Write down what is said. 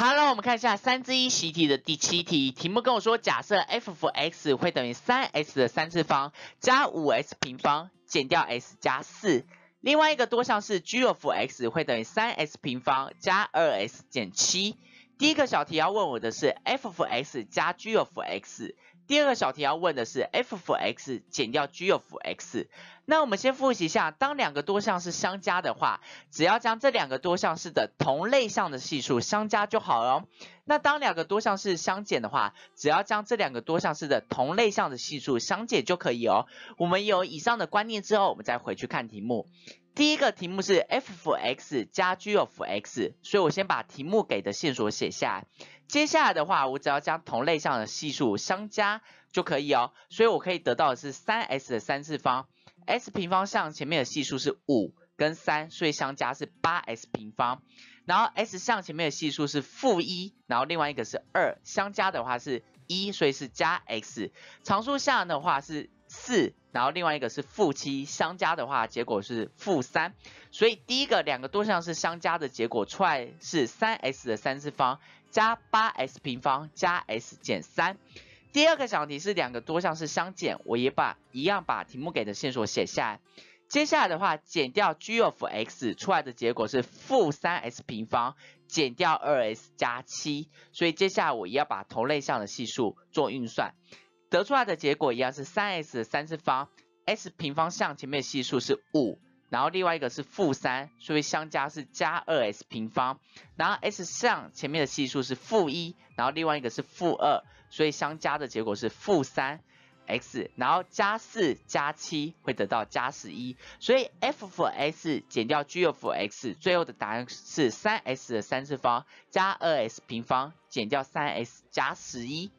好，让我们看一下三之一习题的第七题，题目跟我说，假设 f 负 x 会等于三 x 的三次方加五 x 平方减掉 x 加四。另外一个多项式 g of x 会等于三 x 平方加二 x 减七。第一个小题要问我的是 f 负 x 加 g of x。第二个小题要问的是 f 负 x 减掉 g of x。那我们先复习一下，当两个多项式相加的话，只要将这两个多项式的同类项的系数相加就好了。那当两个多项式相减的话，只要将这两个多项式的同类项的系数相减就可以哦。我们有以上的观念之后，我们再回去看题目。第一个题目是 f(x) 加 g of x，所以我先把题目给的线索写下来。接下来的话，我只要将同类项的系数相加就可以哦。所以我可以得到的是三 s 的三次方。s 平方项前面的系数是五跟三，所以相加是八 s 平方。然后 s 项前面的系数是负一，然后另外一个是二，相加的话是一，所以是加 x。常数项的话是四，然后另外一个是负七，相加的话结果是负三。所以第一个两个多项式相加的结果出来是三 s 的三次方加八 s 平方加 s 减三。第二个小题是两个多项式相减，我也把一样把题目给的线索写下来。接下来的话，减掉 g of x 出来的结果是负三 s 平方减掉二 s 加七，所以接下来我也要把同类项的系数做运算，得出来的结果一样是三 s 的三次方，s 平方项前面的系数是五，然后另外一个是负三，所以相加是加二 s 平方，然后 s 项前面的系数是负一，然后另外一个是负二。所以相加的结果是负三 x，然后加四加七会得到加十一，所以 f of x 减掉 gfx 最后的答案是三 s 的三次方加二 s 平方减掉三 s 加十一。